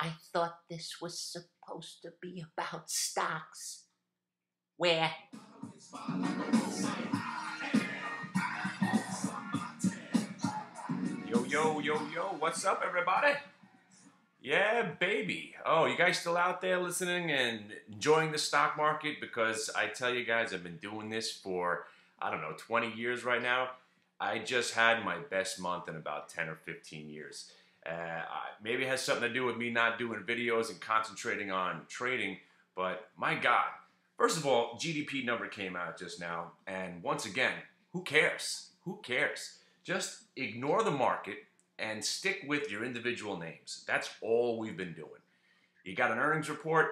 I thought this was supposed to be about stocks. Where? Yo, yo, yo, yo, what's up, everybody? Yeah, baby. Oh, you guys still out there listening and enjoying the stock market? Because I tell you guys, I've been doing this for, I don't know, 20 years right now. I just had my best month in about 10 or 15 years. Uh, maybe it has something to do with me not doing videos and concentrating on trading, but my God. First of all, GDP number came out just now, and once again, who cares? Who cares? Just ignore the market and stick with your individual names. That's all we've been doing. You got an earnings report,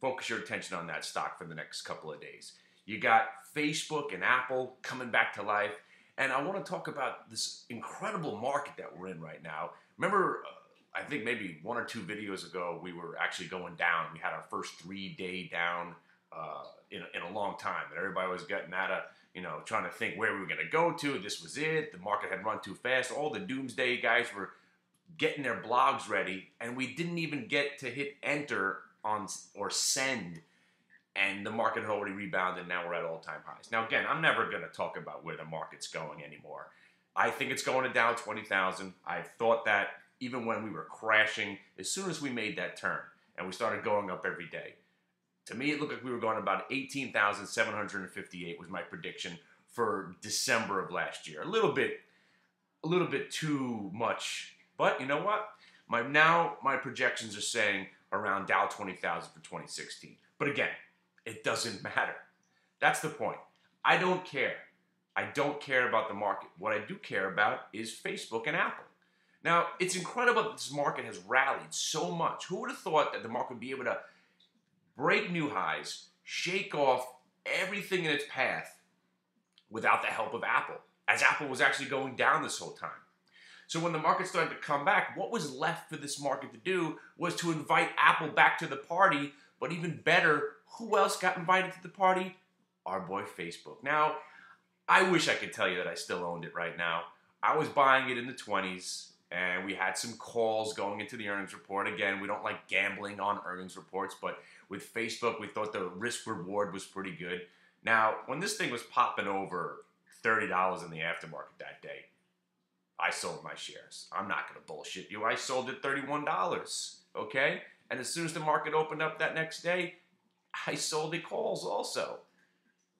focus your attention on that stock for the next couple of days. You got Facebook and Apple coming back to life. And I want to talk about this incredible market that we're in right now. Remember, uh, I think maybe one or two videos ago, we were actually going down. We had our first three day down uh, in, in a long time. And everybody was getting at a you know, trying to think where we were going to go to. This was it. The market had run too fast. All the doomsday guys were getting their blogs ready, and we didn't even get to hit enter on or send, and the market had already rebounded. And now we're at all time highs. Now, again, I'm never going to talk about where the market's going anymore. I think it's going to Dow 20,000. I thought that even when we were crashing, as soon as we made that turn and we started going up every day, to me, it looked like we were going about 18,758 was my prediction for December of last year. A little bit, a little bit too much. But you know what? My now my projections are saying around Dow 20,000 for 2016. But again, it doesn't matter. That's the point. I don't care. I don't care about the market. What I do care about is Facebook and Apple. Now, it's incredible that this market has rallied so much. Who would have thought that the market would be able to break new highs, shake off everything in its path without the help of Apple, as Apple was actually going down this whole time. So when the market started to come back, what was left for this market to do was to invite Apple back to the party, but even better, who else got invited to the party? Our boy Facebook. Now, I wish I could tell you that I still owned it right now. I was buying it in the 20s and we had some calls going into the earnings report. Again, we don't like gambling on earnings reports, but with Facebook, we thought the risk reward was pretty good. Now, when this thing was popping over $30 in the aftermarket that day, I sold my shares. I'm not going to bullshit you. I sold it $31, okay? And as soon as the market opened up that next day, I sold the calls also.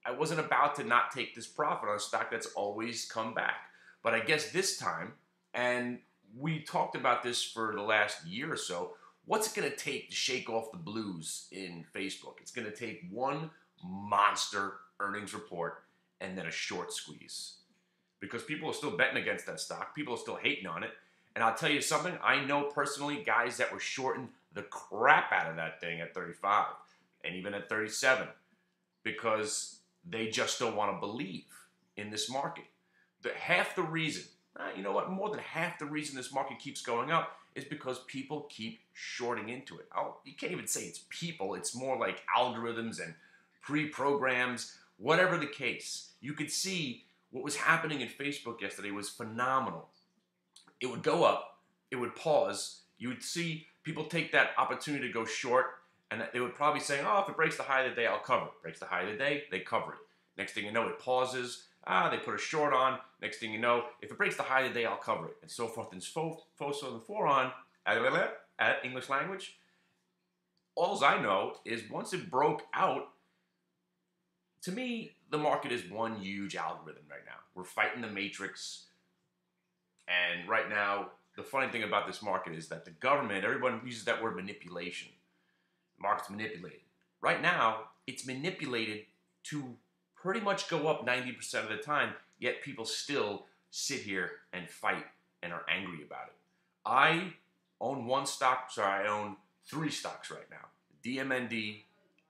I wasn't about to not take this profit on a stock that's always come back. But I guess this time, and we talked about this for the last year or so, what's it going to take to shake off the blues in Facebook? It's going to take one monster earnings report and then a short squeeze. Because people are still betting against that stock, people are still hating on it. And I'll tell you something, I know personally guys that were shorting the crap out of that thing at 35 and even at 37 because they just don't want to believe in this market. The, half the reason, you know what, more than half the reason this market keeps going up is because people keep shorting into it. Oh, you can't even say it's people, it's more like algorithms and pre programs, whatever the case. You could see what was happening in Facebook yesterday was phenomenal. It would go up, it would pause, you would see people take that opportunity to go short, and they would probably say, oh, if it breaks the high of the day, I'll cover it. Breaks the high of the day, they cover it. Next thing you know, it pauses. Ah, they put a short on. Next thing you know, if it breaks the high of the day, I'll cover it, and so forth and so forth and four on. At English language. All I know is once it broke out, to me, the market is one huge algorithm right now. We're fighting the matrix, and right now, the funny thing about this market is that the government, everyone uses that word manipulation. Market's manipulated. Right now, it's manipulated to pretty much go up 90% of the time, yet people still sit here and fight and are angry about it. I own one stock, sorry, I own three stocks right now DMND,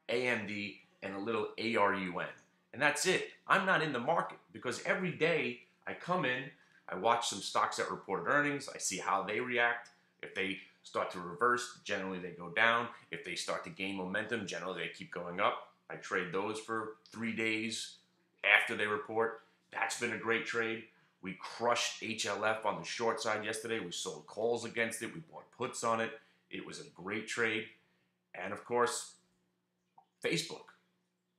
AMD, and a little ARUN. And that's it. I'm not in the market because every day I come in, I watch some stocks that reported earnings, I see how they react. If they start to reverse, generally they go down. If they start to gain momentum, generally they keep going up. I trade those for three days after they report. That's been a great trade. We crushed HLF on the short side yesterday. We sold calls against it. We bought puts on it. It was a great trade. And of course, Facebook.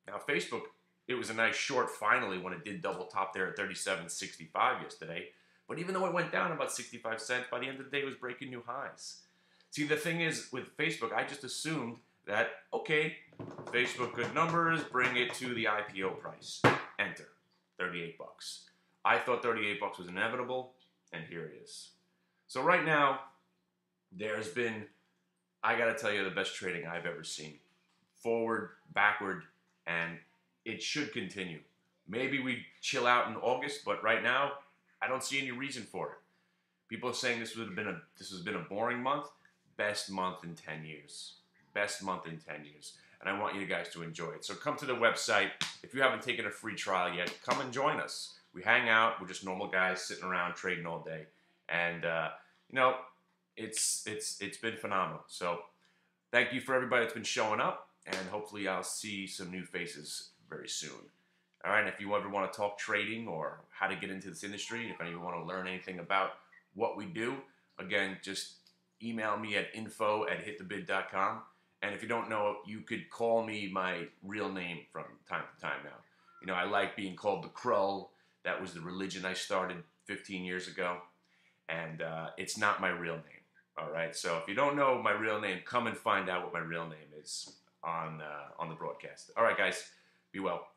Now, Facebook, it was a nice short finally when it did double top there at 37.65 yesterday. But even though it went down about 65 cents, by the end of the day, it was breaking new highs. See, the thing is with Facebook, I just assumed that, okay, Facebook good numbers, bring it to the IPO price. Enter. 38 bucks. I thought 38 bucks was inevitable, and here it is. So right now, there's been, I gotta tell you, the best trading I've ever seen. Forward, backward, and it should continue. Maybe we chill out in August, but right now, I don't see any reason for it. People are saying this would have been a this has been a boring month. Best month in 10 years. Best month in 10 years. And I want you guys to enjoy it. So come to the website. If you haven't taken a free trial yet, come and join us. We hang out. We're just normal guys sitting around trading all day. And uh, you know, it's it's it's been phenomenal. So thank you for everybody that's been showing up, and hopefully I'll see some new faces very soon. All right, if you ever want to talk trading or how to get into this industry, if anyone want to learn anything about what we do, again, just email me at info at hitthebid.com. And if you don't know, you could call me my real name from time to time now. You know, I like being called the Krull. That was the religion I started 15 years ago. And uh, it's not my real name. All right. So if you don't know my real name, come and find out what my real name is on uh, on the broadcast. All right, guys. Be well.